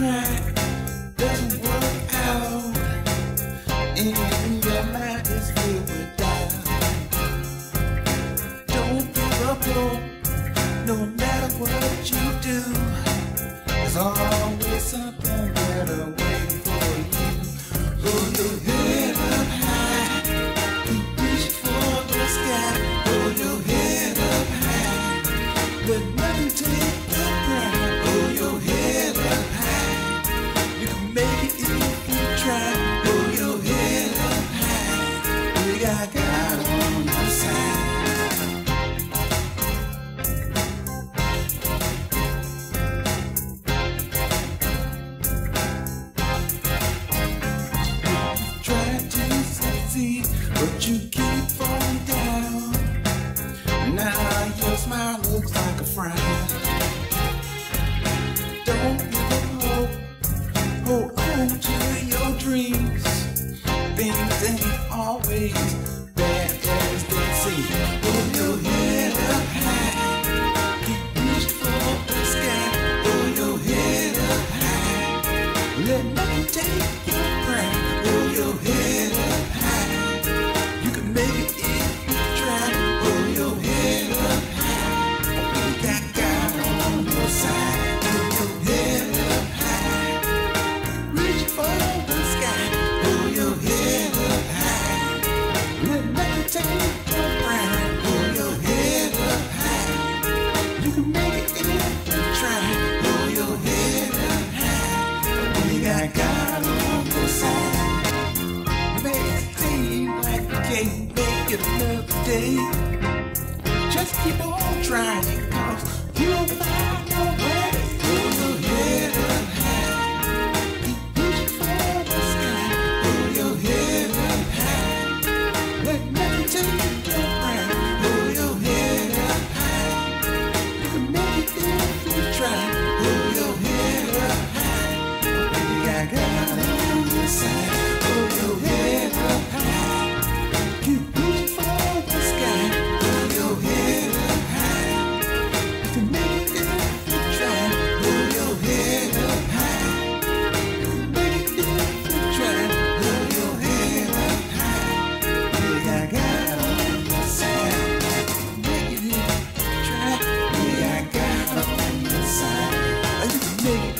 doesn't work out, and your mind is filled with doubt. Don't give up hope, no matter what you do. There's always something better waiting for you. Hold your head up high, reach for the sky. Hold your head up high, but. But you keep falling down. Now your smile looks like a frown. Don't give up hope, hold on to your dreams. Things ain't always can't make it another day. Just keep on trying, cause you'll find. big